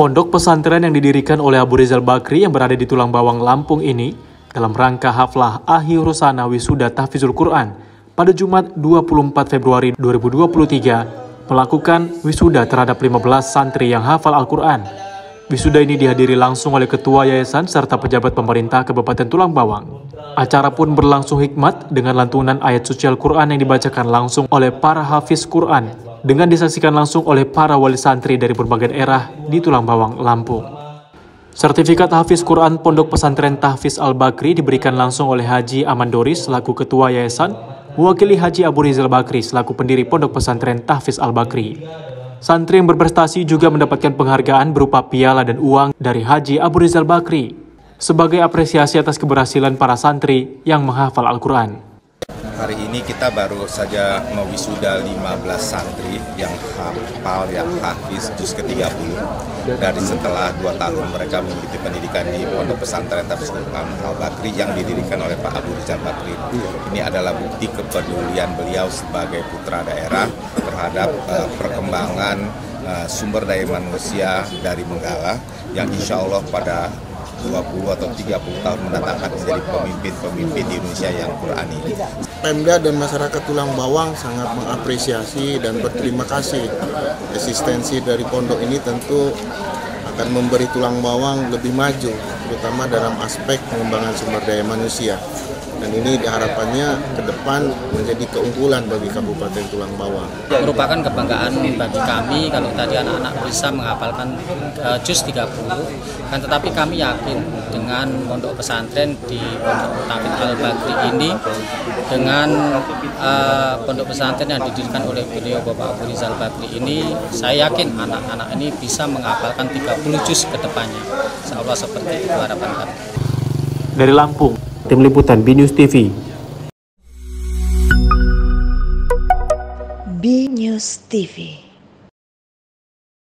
Pondok pesantren yang didirikan oleh Abu Rizal Bakri yang berada di Tulang Bawang, Lampung ini dalam rangka haflah akhir Rusana Wisuda Tahfizul Quran pada Jumat 24 Februari 2023 melakukan wisuda terhadap 15 santri yang hafal Al-Quran. Wisuda ini dihadiri langsung oleh Ketua Yayasan serta pejabat pemerintah Kabupaten Tulang Bawang. Acara pun berlangsung hikmat dengan lantunan ayat suci Al-Quran yang dibacakan langsung oleh para hafiz Quran dengan disaksikan langsung oleh para wali santri dari berbagai daerah di Tulang Bawang, Lampung. Sertifikat Hafiz Quran Pondok Pesantren Tahfiz Al-Bakri diberikan langsung oleh Haji Amandoris selaku Ketua Yayasan, mewakili Haji Abu Rizal Bakri selaku pendiri Pondok Pesantren Tahfiz Al-Bakri. Santri yang berprestasi juga mendapatkan penghargaan berupa piala dan uang dari Haji Abu Rizal Bakri sebagai apresiasi atas keberhasilan para santri yang menghafal Al-Quran. Hari ini kita baru saja mewisuda 15 santri yang hafal, yang hafiz juz ke-30 dari setelah 2 tahun mereka mengikuti pendidikan di Pondok Pesantren Tafsir Quran Al-Bakri yang didirikan oleh Pak Abu Rizal Bakri. Ini adalah bukti kepedulian beliau sebagai putra daerah terhadap uh, perkembangan uh, sumber daya manusia dari Menggala yang insya Allah pada 20 atau 30 tahun mendatang akan menjadi pemimpin-pemimpin di Indonesia yang Qurani. Pemda dan masyarakat Tulang Bawang sangat mengapresiasi dan berterima kasih. Eksistensi dari pondok ini tentu akan memberi Tulang Bawang lebih maju, terutama dalam aspek pengembangan sumber daya manusia dan ini harapannya ke depan menjadi keunggulan bagi Kabupaten Tulang Bawang. Merupakan kebanggaan bagi kami kalau tadi anak-anak bisa menghafalkan uh, juz 30 kan tetapi kami yakin dengan pondok pesantren di Pondok Tafid Al Bakri ini dengan uh, pondok pesantren yang didirikan oleh beliau Bapak Abu Rizal Bakri ini saya yakin anak-anak ini bisa menghafalkan 30 juz ke depannya. Insya seperti itu harapan kami. Dari Lampung, Tim Liputan B News TV. B News TV.